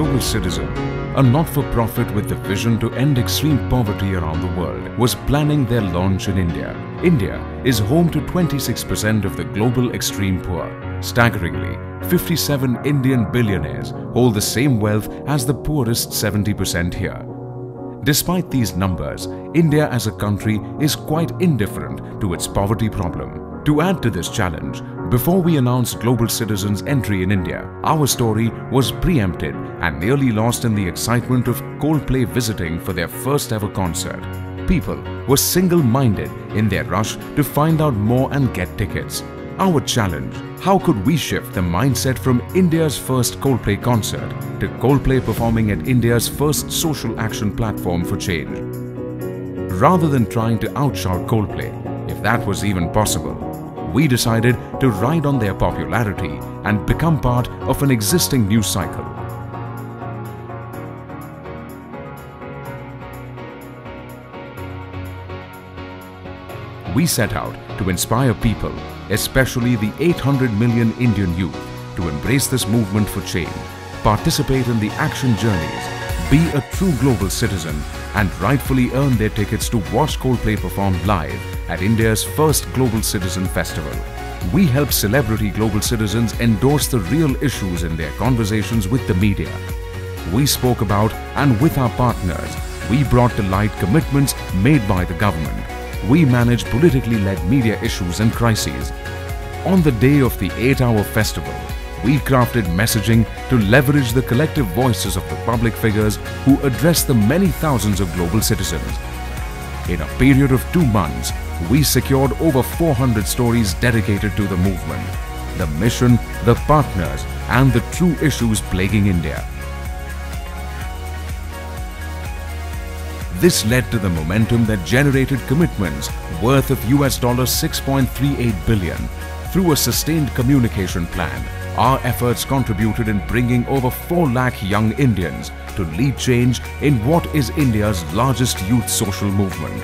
Global Citizen, a not-for-profit with the vision to end extreme poverty around the world, was planning their launch in India. India is home to 26% of the global extreme poor. Staggeringly, 57 Indian billionaires hold the same wealth as the poorest 70% here. Despite these numbers, India as a country is quite indifferent to its poverty problem. To add to this challenge, before we announced Global Citizen's entry in India, our story was preempted and nearly lost in the excitement of Coldplay visiting for their first ever concert. People were single-minded in their rush to find out more and get tickets. Our challenge, how could we shift the mindset from India's first Coldplay concert to Coldplay performing at India's first social action platform for change? Rather than trying to outshout Coldplay, if that was even possible, we decided to ride on their popularity and become part of an existing news cycle. We set out to inspire people, especially the 800 million Indian youth, to embrace this movement for change, participate in the action journeys, be a true global citizen and rightfully earn their tickets to watch Coldplay perform live at India's first Global Citizen Festival. We help celebrity global citizens endorse the real issues in their conversations with the media. We spoke about and with our partners, we brought to light commitments made by the government. We manage politically led media issues and crises. On the day of the 8-hour festival, we crafted messaging to leverage the collective voices of the public figures who address the many thousands of global citizens. In a period of two months, we secured over 400 stories dedicated to the movement, the mission, the partners and the true issues plaguing India. This led to the momentum that generated commitments worth of US dollars 6.38 billion through a sustained communication plan our efforts contributed in bringing over 4 lakh young Indians to lead change in what is India's largest youth social movement.